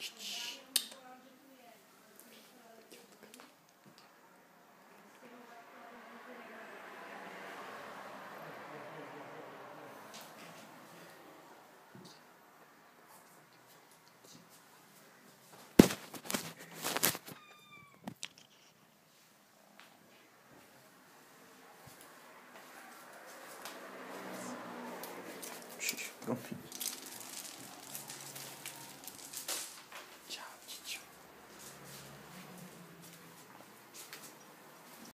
Pronto.